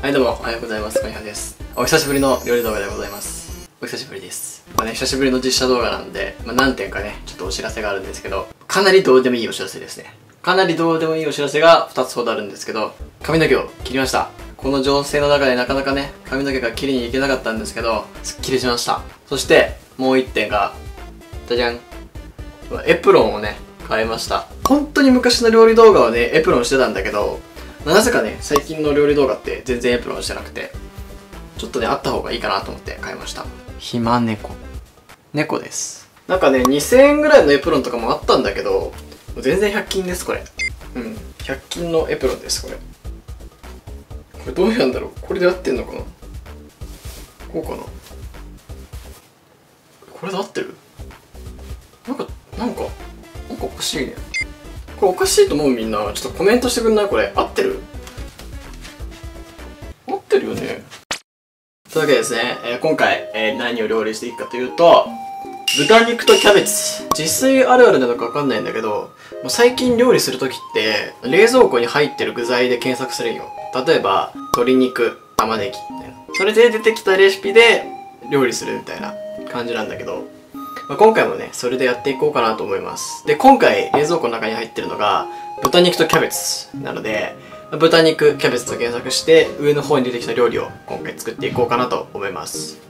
はいどうもおはようございます。こんにちはです。お久しぶりの料理動画でございます。お久しぶりです。まあね久しぶりの実写動画なんで、まあ、何点かねちょっとお知らせがあるんですけどかなりどうでもいいお知らせですね。かなりどうでもいいお知らせが2つほどあるんですけど髪の毛を切りました。この情勢の中でなかなかね髪の毛が切りに行けなかったんですけどすっきりしました。そしてもう1点がじゃじゃん。エプロンをね変えました。本当に昔の料理動画はねエプロンしてたんだけどなぜかね最近の料理動画って全然エプロンしてなくてちょっとねあった方がいいかなと思って買いました。ひま猫。猫です。なんかね2000円ぐらいのエプロンとかもあったんだけど全然100均ですこれ。うん。100均のエプロンですこれ。これどうやんだろう？これで合ってんのかな？こうかな？これで合ってる？なんかなんかなんかおかしいねこれおかしいと思うみんな。ちょっとコメントしてくんない？これ。合ってる？合ってるよね。というわけでですね、えー、今回、えー、何を料理していくかというと豚肉とキャベツ。自炊あるあるなのか分かんないんだけどもう最近料理する時って冷蔵庫に入ってる具材で検索するんよ。例えば鶏肉玉ねぎみたいなそれで出てきたレシピで料理するみたいな感じなんだけど。まあ、今回もね、それでやっていこうかなと思います。で、今回冷蔵庫の中に入ってるのが、豚肉とキャベツなので、豚肉、キャベツと検索して、上の方に出てきた料理を今回作っていこうかなと思います。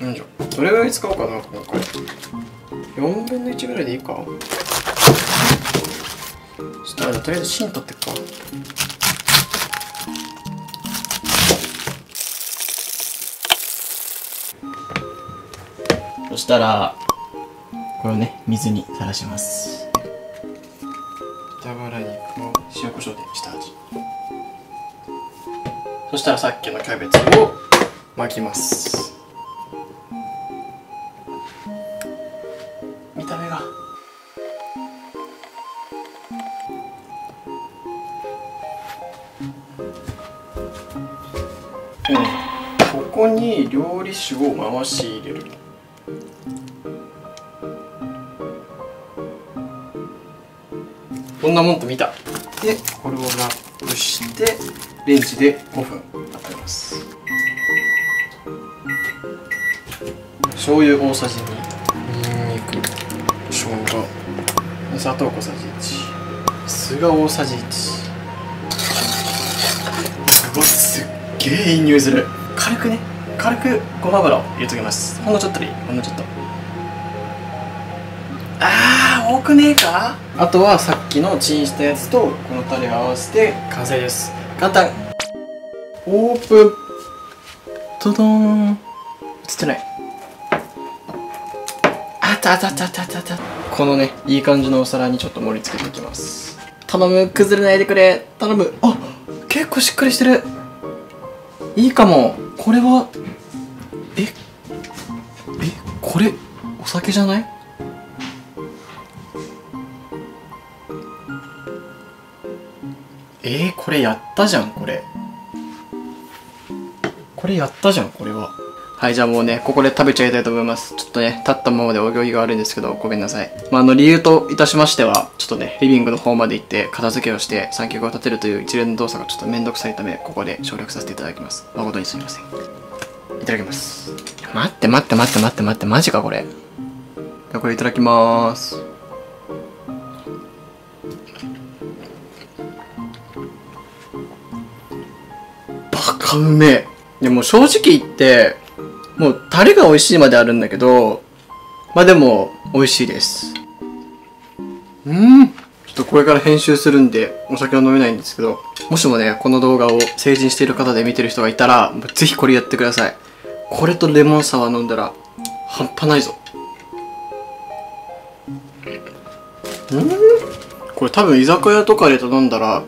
よいしょ。どれぐらい使おうかな、今回。4分の1ぐらいでいいか。そしたら、とりあえず芯取っていくか。したらこれをね水にさらします。豚バラ肉を塩コショウで下味。そしたらさっきのキャベツを巻きます。見た目が。うん。ここに料理酒を回し入れるこんなもんと見た？でこれをラップしてレンジで5分。温めます。醤油大さじ2にんにく生姜砂糖小さじ1酢が大さじ1うわすっげえいい匂いする。軽くね軽くごま油を入れときます。ほんのちょっとでいい。ほんのちょっと。多くねえか？あとはさっきのチンしたやつとこのタレを合わせて完成です。簡単。オープン。ドドーン。映ってない。あったあったあったあったあったあった。このねいい感じのお皿にちょっと盛り付けていきます。頼む。崩れないでくれ。頼む。あ結構しっかりしてる。いいかも。これはええこれお酒じゃない？えー、これやったじゃんこれ。これやったじゃんこれは。はいじゃあもうねここで食べちゃいたいと思います。ちょっとね立ったままでお行儀が悪いんですけどごめんなさい。まああの理由といたしましてはちょっとねリビングの方まで行って片付けをして三脚を立てるという一連の動作がちょっとめんどくさいためここで省略させていただきます。誠にすみません。いただきます。待って待って待って待って待ってマジかこれ。じゃこれいただきます。かうめえ。でも正直言って、もうタレが美味しいまであるんだけど、まあでも美味しいです。うん。ちょっとこれから編集するんでお酒は飲めないんですけど、もしもね、この動画を成人している方で見てる人がいたら、ぜひこれやってください。これとレモンサワー飲んだら、半端ないぞ。うんこれ多分居酒屋とかで頼んだら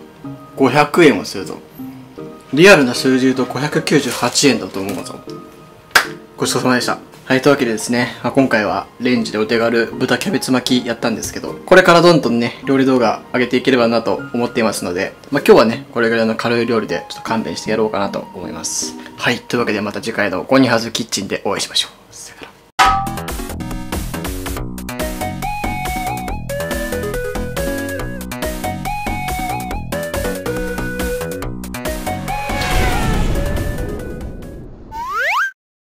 500円はするぞ。リアルな数字言うと598円だと思うぞ。ごちそうさまでした。はい、というわけでですね、まあ、今回はレンジでお手軽豚キャベツ巻きやったんですけど、これからどんどんね、料理動画上げていければなと思っていますので、まあ、今日はね、これぐらいの軽い料理でちょっと勘弁してやろうかなと思います。はい、というわけでまた次回のゴニハズキッチンでお会いしましょう。